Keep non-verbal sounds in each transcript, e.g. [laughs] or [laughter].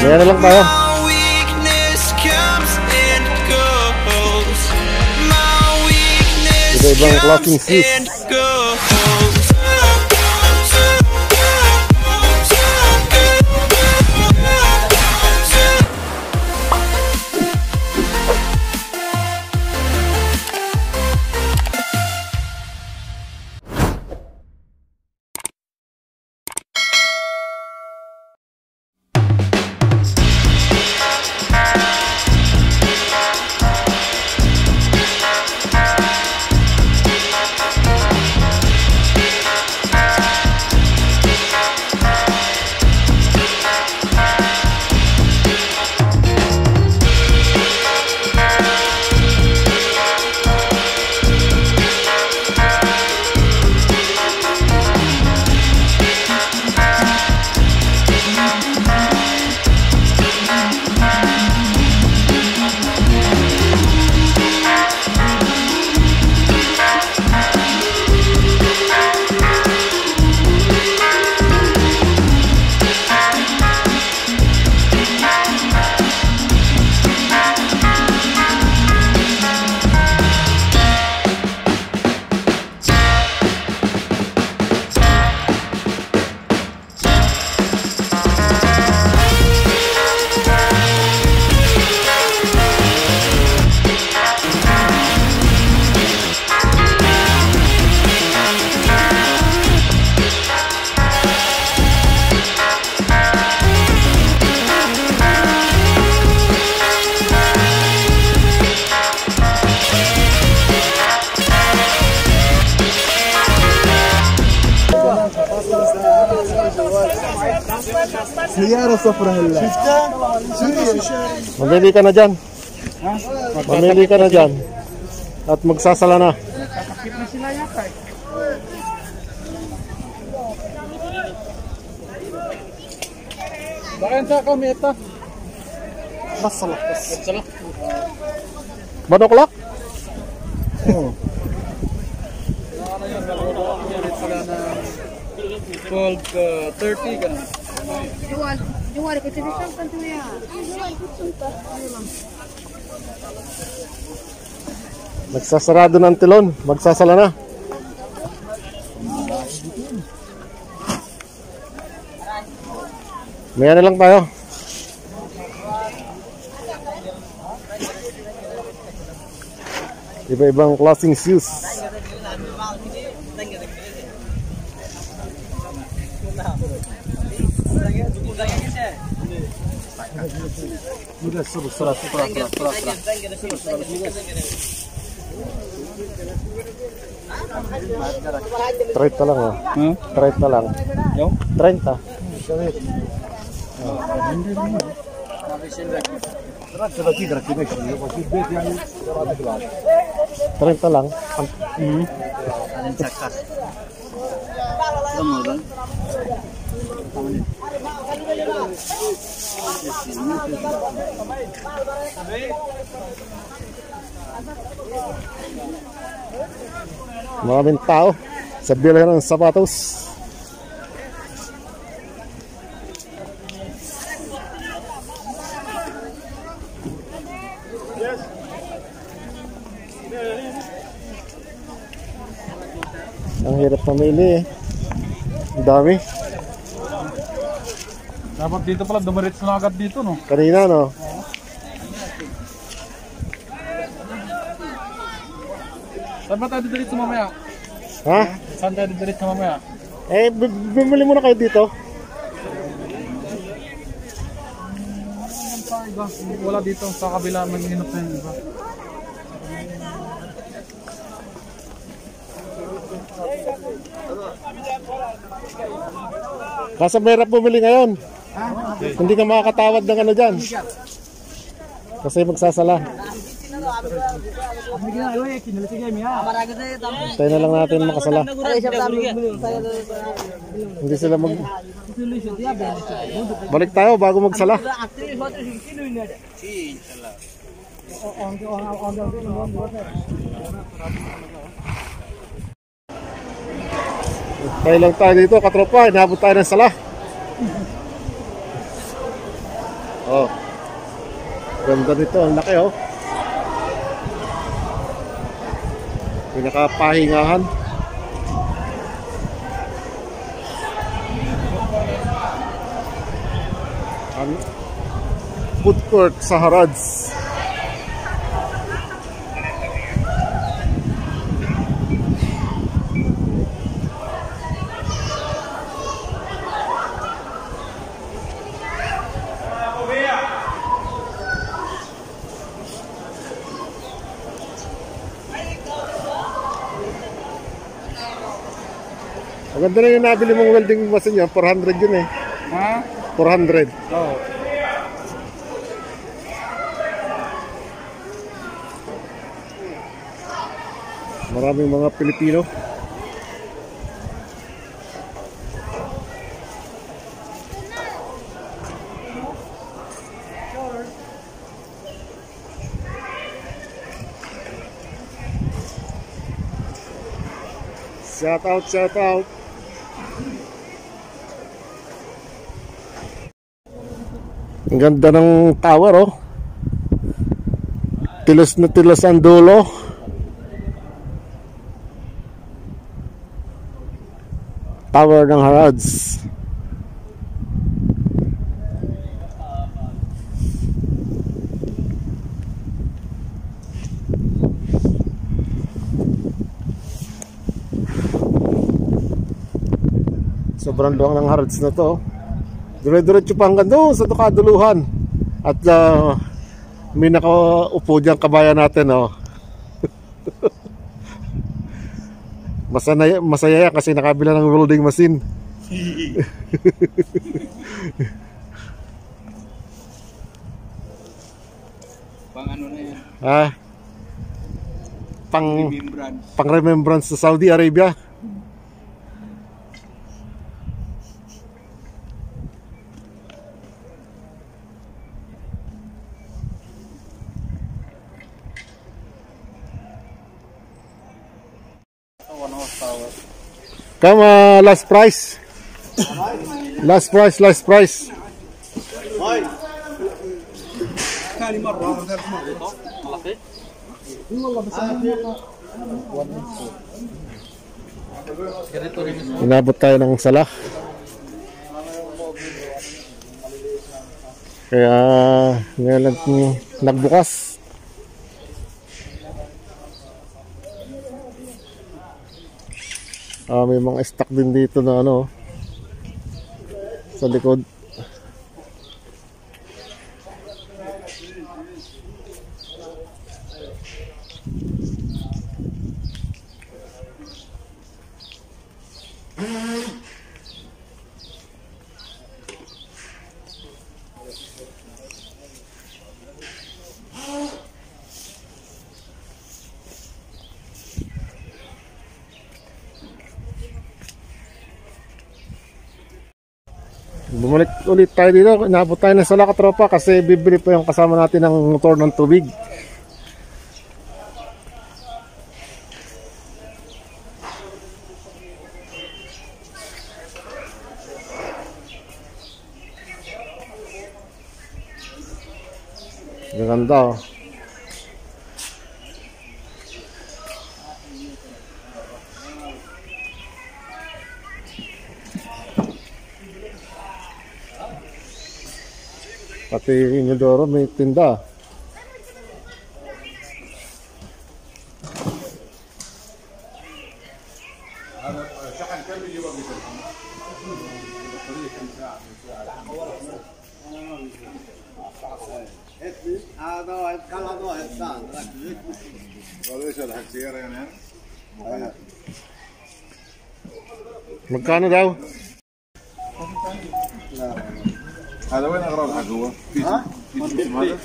Kaya na lang tayo. My weakness comes and goes. My weakness Iba-ibang klaseng comes Astaghfirullah. Mamili ka na dyan. Mamili ka na dyan. At magsasala na. Kakapit na sila yata eh. Bakit sa kami ito? Masalak. Masalak. Manoklak? Oo. Twelve uh, thirty ka na. Twelve jual ke television kan tu ya. Nagsasarado ng tilon. Magsasala na. Maya na lang tayo. Iba-ibang klaseng shoes. Trenta lang oh. Hmm? Trenta lang. Yung? Trenta. Trenta lang. Ang- Maraming tao sa bilihan ng sapatos. Ang hirap pamili eh. Ang dami. Dapat dito pala, dumiretso na agad dito, no? Kanina no. Saan ba tayo diretso mamaya? Ha? Saan tayo diretso mamaya? Eh, bumili muna kayo dito. Wala dito sa kabila, mag-inop na yung iba. Nasa merap bumili ngayon. Hindi ka makakatawad ng ano dyan. Kasi magsasala. Tayo na lang natin makasala. Hindi sila mag... Balik tayo bago magsala. Tayo lang tayo dito, katropa. Inabot tayo ng sala. Oh. Ganda nito, ang laki oh. Pinakapahingahan. Ang food court sa Harads. Maganda na yung nabili mong welding machine yan. 400 yun eh. Ha? 400. Oo. Maraming mga Pilipino. Shout out, shout out. Ang ganda ng tower oh. Tilos na tilos ang dulo. Tower ng Harads. Sobrang luwang ng Harads na to. Dire-diretso pa hanggang doon sa Tukaduluhan. At uh, may nakaupo dyan kabayan natin oh. [laughs] Masaya, masaya yan kasi nakabila ng welding machine. [laughs] Pang ano na yan? Ah. Pang Remembrance. pang remembrance sa Saudi Arabia. Horsepower. Come uh, last price. Last price, last price. Inabot tayo ng sala. Kaya ngayon lang nagbukas. Ah, may mga stock din dito na ano sa likod. Bumalik ulit tayo dito. Inabot tayo ng sala katropa kasi bibili pa yung kasama natin ng motor ng tubig. Ganda oh. Pati Inodoro may tinda. Magkano daw? هذا وين اغراض حق هو؟ في ها؟ في اسم هذا؟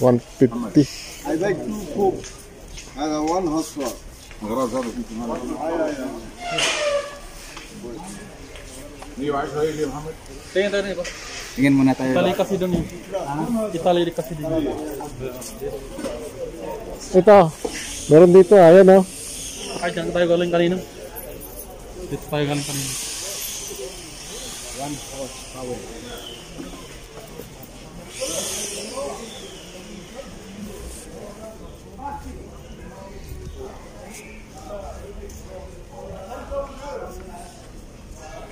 150. I beg two coke. هذا one hot water. اغراض هذا في اسم هذا 110 هي اللي يا محمد Tingin tayo nito. Tingin muna tayo. Itali kasi doon eh. Itali kasi dito. Ito, meron dito, ayan oh. Kahit dyan tayo galing kanina. Dito tayo galing kanina.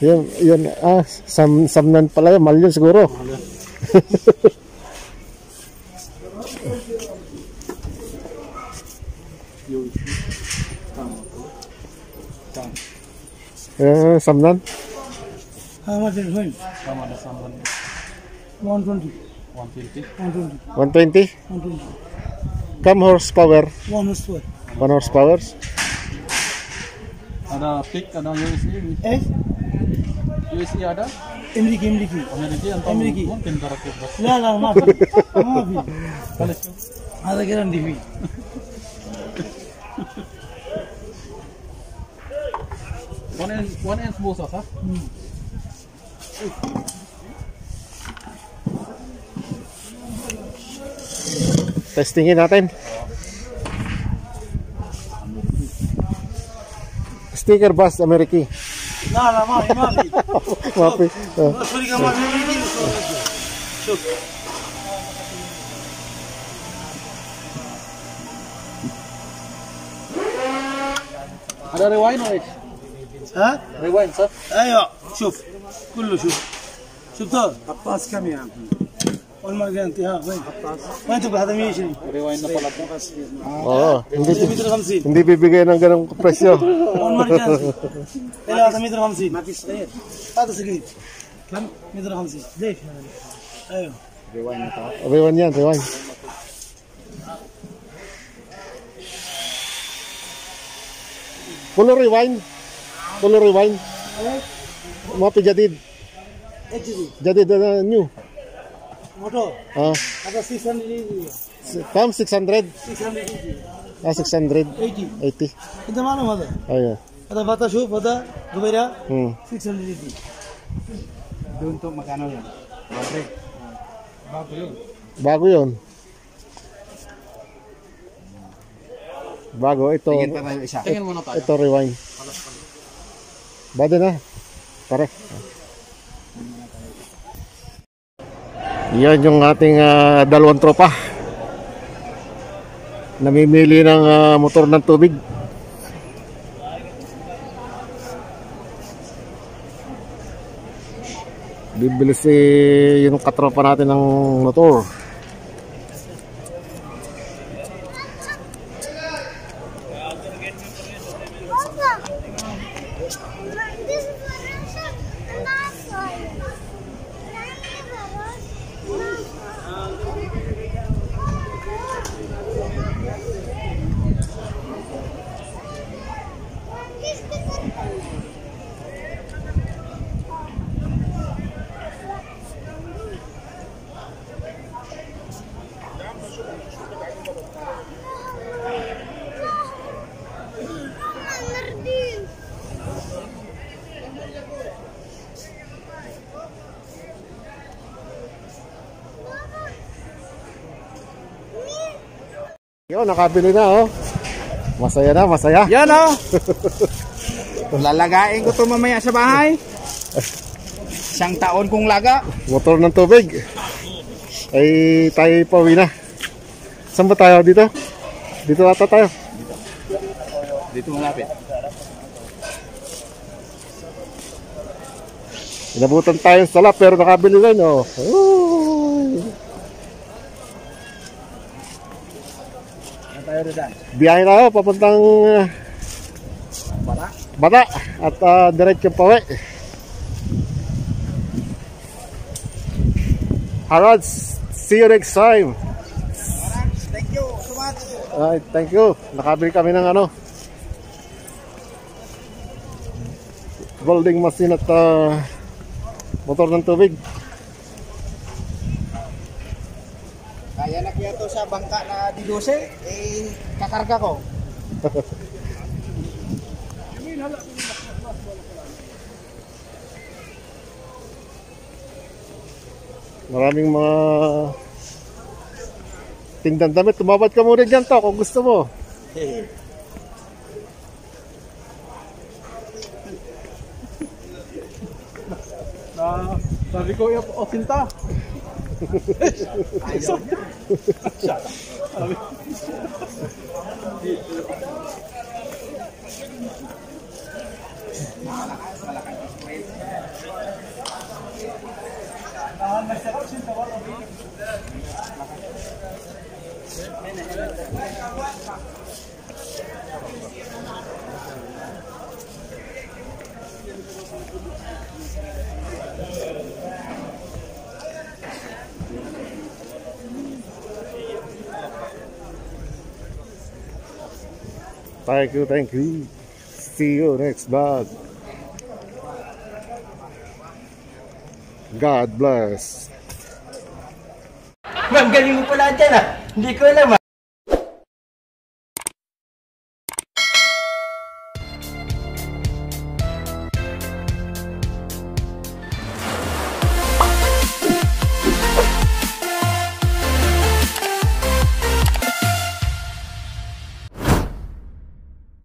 Yun, yun, ah, sam, samnan pala yun, malyon siguro. [laughs] Eh, samnan? How much is going? 120 120 120 120 Come horsepower. One horsepower. One horsepower. Ada pick, ada USB. Eh? USB ada? Amerika, Amerika. Amerika Amerika? Lah maaf. Maaf. [laughs] Ada kira TV. One end, one end both, sir. Testingin natin. Sticker bus Ameriki. Na, na, ma, mapi. Ka, mapi. Shoot. Ada rewind, wait. Ha? Rewind, sir. Ayun. شوف كله شوف شفتها عباس كم يا وين ما قلت ها وين وين تبغى هذا 120 Rewind na pala to. Oo, hindi, 150 hindi bibigay ng ganong presyo. وين ما قلت لا هذا 150 ما في صغير هذا صغير كم 150 ليش ايوه Rewind yan, rewind. Pulo rewind. Pulo rewind. motor jadid jadid uh, new. Motor uh. Ah. ada 600 kam 600 600 ah 600 80 80 inta mana motor oh ah, ya ada batas hub ada gubera. hmm. 600 untuk makanan ya bagus bagus yon bago ito ito rewind. Bade na ah. Pare. Yan yung ating ah, dalawang tropa. Namimili ng ah, motor ng tubig. Bibili si yung katropa natin ng motor. Yo, nakabili na oh. Masaya na, masaya. Yan oh! [laughs] Lalagain ko to mamaya sa bahay. Isang taon kong laga. Motor ng tubig. Ay tayo pauwi na. Saan ba tayo dito? Dito ata tayo. Dito malapit. Inabutan tayo sa lap pero nakabili na no. Uy. Tayo rin Biyahe tayo papuntang uh, Bata. Bata at uh, diretso pa uwi. Harads, see you next time. Thank you so much. Alright, thank you. Nakabili kami ng ano. Welding machine at uh, motor ng tubig. Kaya na kaya to sa bangka 12, eh kakarga ko. Maraming mga tingdan damit. Tumabad ka muna dyan to kung gusto mo. Ah, sabi ko, yung Shut up. Thank you, thank you. See you next vlog. God bless. Ma'am, galing mo pala dyan ah. Hindi ko alam ah.